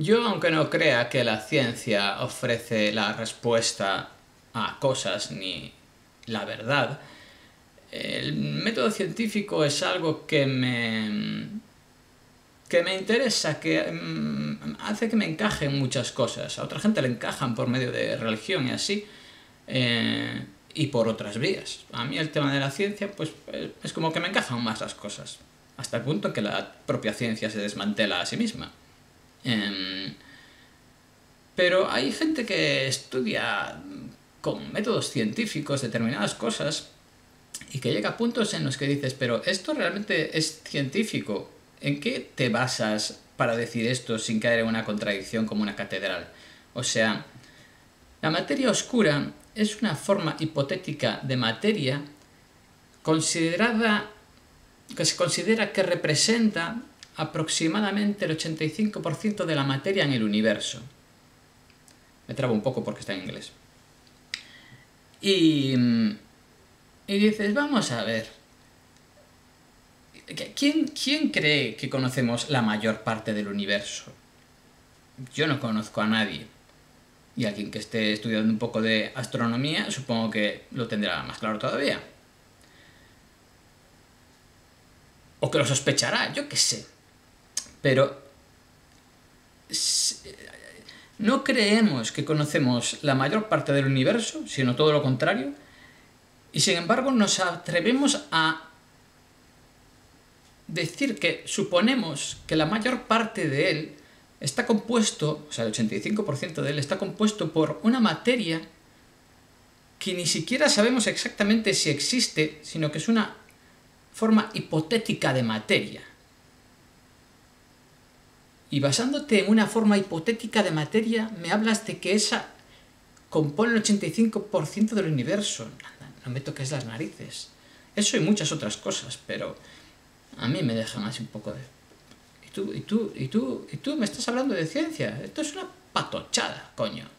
Yo, aunque no crea que la ciencia ofrece la respuesta a cosas ni la verdad, el método científico es algo que me que me interesa, que mm, hace que me encajen muchas cosas. A otra gente le encajan por medio de religión y así, eh, y por otras vías. A mí el tema de la ciencia, pues es como que me encajan más las cosas, hasta el punto en que la propia ciencia se desmantela a sí misma. Em, pero hay gente que estudia con métodos científicos determinadas cosas y que llega a puntos en los que dices, pero esto realmente es científico. ¿En qué te basas para decir esto sin caer en una contradicción como una catedral? O sea, la materia oscura es una forma hipotética de materia considerada que se considera que representa aproximadamente el 85% de la materia en el universo. Me trabo un poco porque está en inglés. Y, y dices, vamos a ver, ¿quién, ¿quién cree que conocemos la mayor parte del universo? Yo no conozco a nadie. Y alguien que esté estudiando un poco de astronomía, supongo que lo tendrá más claro todavía. O que lo sospechará, yo qué sé. Pero no creemos que conocemos la mayor parte del universo, sino todo lo contrario, y sin embargo nos atrevemos a decir que suponemos que la mayor parte de él está compuesto, o sea, el 85% de él está compuesto por una materia que ni siquiera sabemos exactamente si existe, sino que es una forma hipotética de materia. Y basándote en una forma hipotética de materia, me hablas de que esa compone el 85% del universo. No me toques las narices. Eso y muchas otras cosas, pero a mí me dejan así un poco de... ¿Y tú, y tú, y tú, y tú me estás hablando de ciencia? Esto es una patochada, coño.